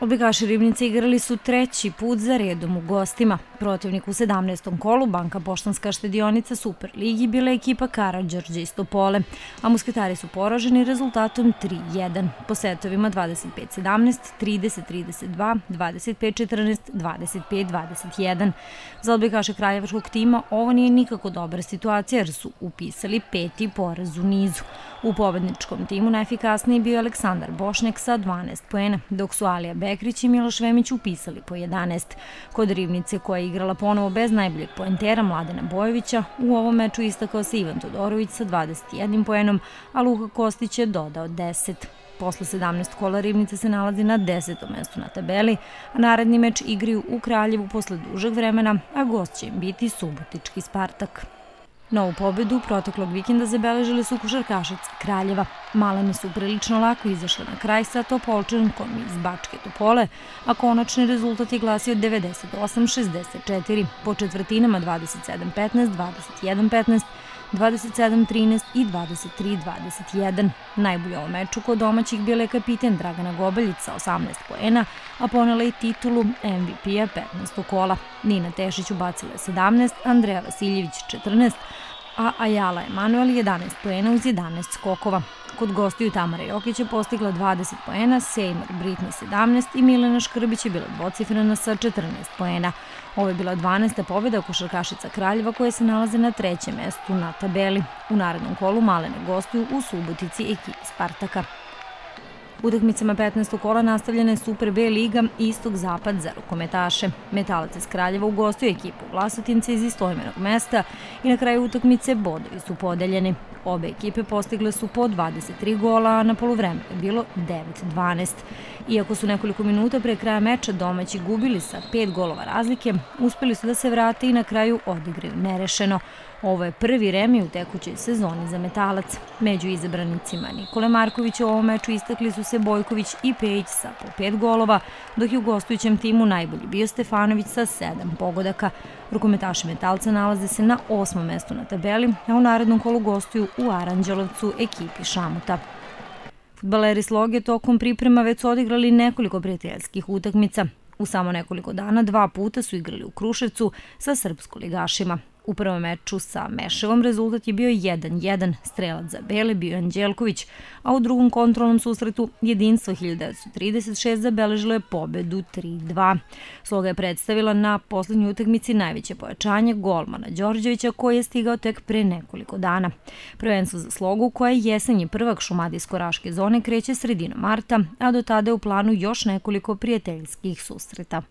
Odbjegaši Ribnice igrali su treći put za redom u gostima. Protivnik u 17. kolu, Banka Poštanska štedionica Super Ligi, bila ekipa Karadžorđe iz Topole, a musketari su poraženi rezultatom 3-1, po setovima 25-17, 30-32, 25-14, 25-21. Za odbjegaše Kraljevačkog tima ovo nije nikako dobra situacija jer su upisali peti poraz u nizu. U pobedničkom timu najefikasniji bio Aleksandar Bošnjak sa 12 poena, dok su Alija Bekrić i Miloš Vemić upisali po 11. Kod Rivnice koja je igrala ponovo bez najboljeg poentera Mladena Bojovića, u ovom meču istakao se Ivan Todorović sa 21 poenom, a Luka Kostić je dodao 10. Posle 17 kola Rivnica se nalazi na 10. mestu na tabeli, a naredni meč igraju u Kraljevu posle dužeg vremena, a gost će im biti Subotički Spartak. Novu pobedu proteklog vikenda zabeležili su košarkašice Kraljeva. Malene su prilično lako izašle na kraj sa Topolčankom iz Bačke Topole, a konačni rezultat je glasio 98-64 po četvrtinama 27-15, 21-15, 27-13 i 23-21. Najbolje ovo meču kod domaćih bile je kapiten Dragana Gobeljić sa 18 poena, a ponela i titulu MVP-a 15. kola. Nina Tešić ubacila je 17, Andreja Vasiljević 14, a Ajala Emanuel 11 poena uz 11 skokova. Kod gostiju Tamara Jokić je postigla 20 poena, Sejmar Britni 17 i Milena Škrbić je bila dvocifrena sa 14 poena. Ovo je bila 12. pobjeda košarkašica Kraljeva koja se nalaze na trećem mestu na tabeli. U narednom kolu malene gostuju u Subotici ekipi Spartaka. Utakmicama 15. kola nastavljena je Super B liga Istog-Zapad za rukometaše. Metalac iz Kraljeva ugostio ekipu Vlasotinca iz istojmenog mesta i na kraju utakmice bodovi su podeljeni. Obe ekipe postigle su po 23 gola, a na polovremenu je bilo 9-12. Iako su nekoliko minuta pre kraja meča domaći gubili sa pet golova razlike, uspeli su da se vrate i na kraju odigraju nerešeno. Ovo je prvi remi u tekućoj sezoni za metalac. Među izabranicima Nikole Markovića u ovom meču istakli su se Bojković i Pejić sa po pet golova, dok je u gostujućem timu najbolji bio Stefanović sa sedam pogodaka. Rukometaši metalca nalaze se na osmom mestu na tabeli, a u narednom kolu gostuju u Aranđelovcu ekipi Šamuta. Futbaleri Sloge tokom priprema već su odigrali nekoliko prijateljskih utakmica. U samo nekoliko dana dva puta su igrali u Kruševcu sa srpsko-ligašima. U prvom meču sa Meševom rezultat je bio 1-1, strelac za Bele bio Anđelković, a u drugom kontrolnom susretu jedinstvo 1936 zabeležilo je pobedu 3-2. Sloga je predstavila na poslednjoj utakmici najveće pojačanje golmana Đorđevića koji je stigao tek pre nekoliko dana. Prvenstvo za Slogu koja je jesenji prvak šumadijsko-raške zone kreće sredinom marta, a do tada je u planu još nekoliko prijateljskih susreta.